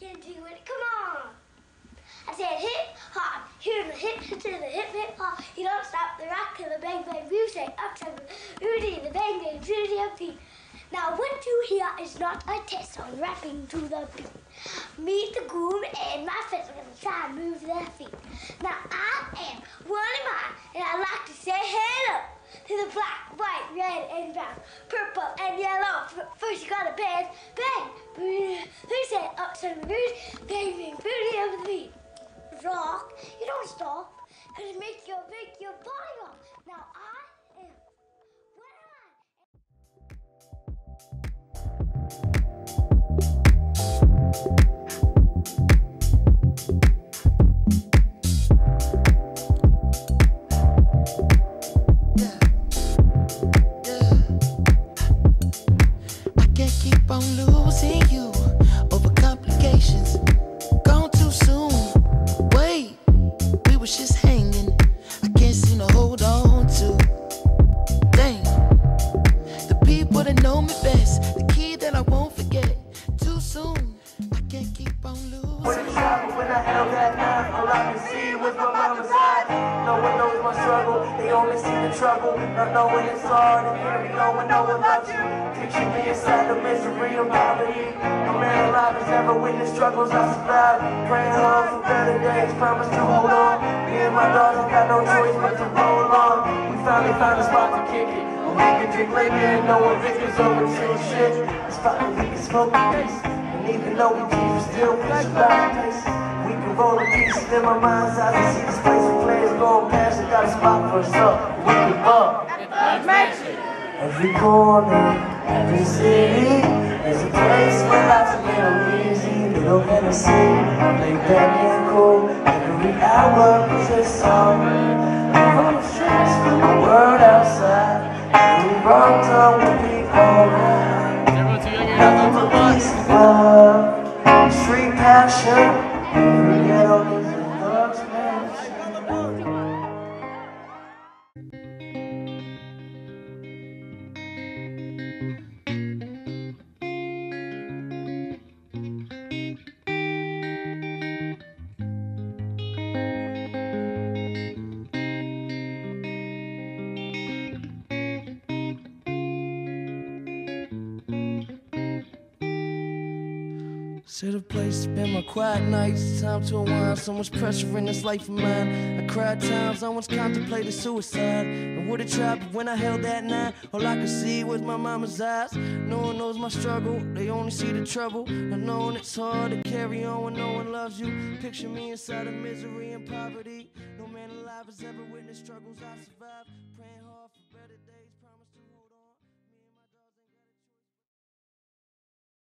can do it. Come on. I said hip hop, hear the hip to the hip hip hop. You don't stop the rock the bang bang music. Up to booty, the bang bang booty of beat. Now what you hear is not a test on rapping to the beat. Meet the groom and my friends are gonna try and move their feet. Now I am one of mine, and I like to say hello to the black, white, red, and brown, purple, and yellow. First you gotta. Who up the booty, bang, bang, of the. Rock, you don't stop, cause it makes your make your body rock. Now I am. What am I? I can't keep on losing you too soon. Wait, we was just hanging. I can't seem to hold on to. The people that know me best, the key that I won't forget. Too soon. I can't keep on When losing. I travel, when I held that knife, all I can see was my mama's eye. No one knows my struggle, they only see the trouble. Not knowing it's hard and hearing no one know about you. Picture me inside the misery of poverty. No man alive has ever witnessed struggles I survived. Praying hard for better days, promise to hold on. Me and my dogs have got no choice but to roll on. We finally found a spot to kick it. We can drink liquor and no one victims over true shit. It's fine, we can smoke a piece. And even though we keep it still, we survive this. We can roll a piece in my mind's eye. I see this place of players going past. We got a spot for us up. We can bump. Every corner, every city, there's a place Every hour is a song. On the streets from the world outside. Every wrong turn will be alright. Nothing but peace and love, street passion. Said a place spend my quiet nights. Time to unwind. So much pressure in this life of mine. I cried times. I once contemplated suicide. And would have tried, but when I held that nine, all I could see was my mama's eyes. No one knows my struggle. They only see the trouble. Not knowing it's hard to carry on when no one loves you. Picture me inside of misery and poverty. No man alive has ever witnessed struggles I survived.